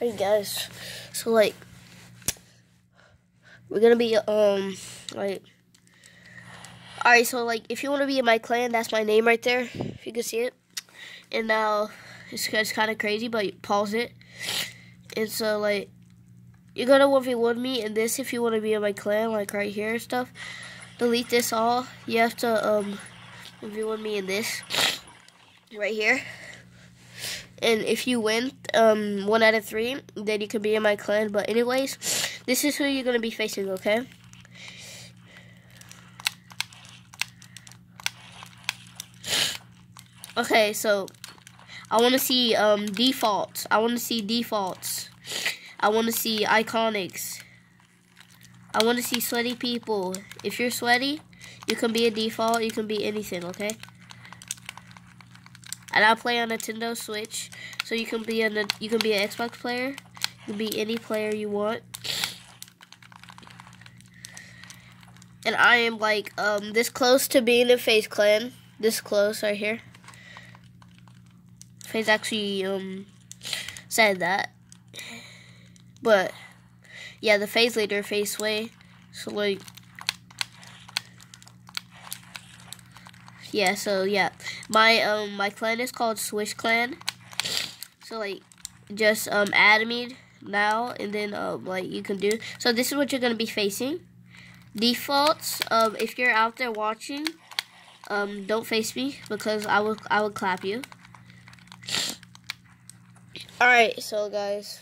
Hey guys, so like we're gonna be um like all right. So like if you want to be in my clan, that's my name right there. If you can see it, and now it's, it's kind of crazy, but pause it. And so like you're gonna one v one me and this if you want to be in my clan, like right here and stuff. Delete this all. You have to um one v one me in this right here. And if you win um, one out of three, then you can be in my clan. But anyways, this is who you're going to be facing, okay? Okay, so I want to see um, defaults. I want to see defaults. I want to see iconics. I want to see sweaty people. If you're sweaty, you can be a default. You can be anything, okay? And I play on Nintendo Switch, so you can be a you can be an Xbox player, you can be any player you want. And I am like um this close to being in FaZe Clan, this close right here. FaZe actually um said that, but yeah, the FaZe leader, FaZe Way. so like yeah, so yeah, my um my clan is called Swish Clan. So like, just um add me now, and then um like you can do. So this is what you're gonna be facing. Defaults. Um, if you're out there watching, um, don't face me because I will I will clap you. All right, so guys.